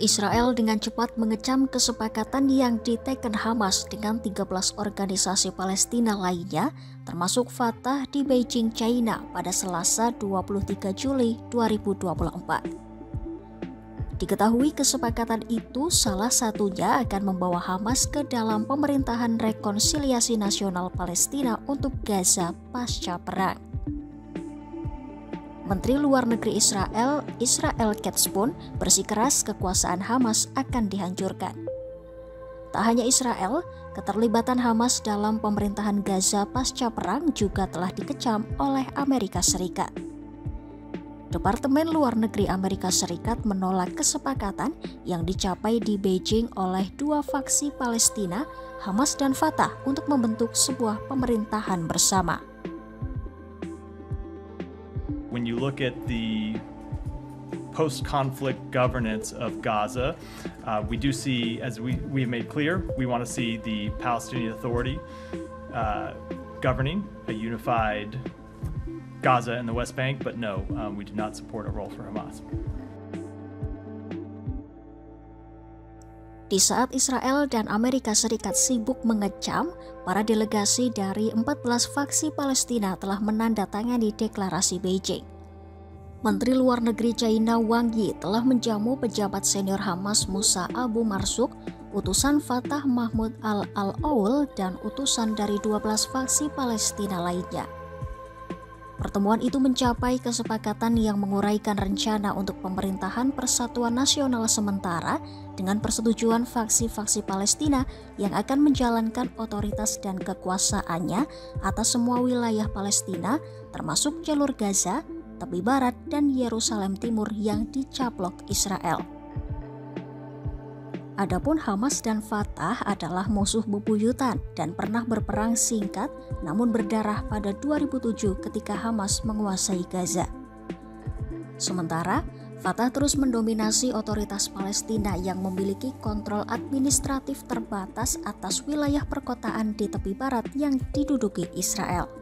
Israel dengan cepat mengecam kesepakatan yang diteken Hamas dengan 13 organisasi Palestina lainnya, termasuk Fatah di Beijing, China pada Selasa 23 Juli 2024. Diketahui kesepakatan itu salah satunya akan membawa Hamas ke dalam pemerintahan rekonsiliasi nasional Palestina untuk Gaza pasca perang. Menteri Luar Negeri Israel, Israel Katz pun bersikeras kekuasaan Hamas akan dihancurkan. Tak hanya Israel, keterlibatan Hamas dalam pemerintahan Gaza pasca perang juga telah dikecam oleh Amerika Serikat. Departemen Luar Negeri Amerika Serikat menolak kesepakatan yang dicapai di Beijing oleh dua faksi Palestina, Hamas dan Fatah, untuk membentuk sebuah pemerintahan bersama. When you look at the post conflict governance of Gaza, uh, we do see, as we, we made clear, we want to see the Palestinian Authority uh, governing a unified Gaza and the West Bank, but no, um, we do not support a role for Hamas. Di saat Israel dan Amerika Serikat sibuk mengecam, para delegasi dari 14 faksi Palestina telah menandatangani deklarasi Beijing. Menteri Luar Negeri China Wang Yi telah menjamu pejabat senior Hamas Musa Abu Marsuk, utusan Fatah Mahmud Al-Al-Awl, dan utusan dari 12 faksi Palestina lainnya. Pertemuan itu mencapai kesepakatan yang menguraikan rencana untuk pemerintahan Persatuan Nasional sementara dengan persetujuan faksi-faksi Palestina yang akan menjalankan otoritas dan kekuasaannya atas semua wilayah Palestina termasuk jalur Gaza, tepi barat, dan Yerusalem Timur yang dicaplok Israel. Adapun Hamas dan Fatah adalah musuh bebuyutan dan pernah berperang singkat namun berdarah pada 2007 ketika Hamas menguasai Gaza. Sementara, Fatah terus mendominasi otoritas Palestina yang memiliki kontrol administratif terbatas atas wilayah perkotaan di tepi barat yang diduduki Israel.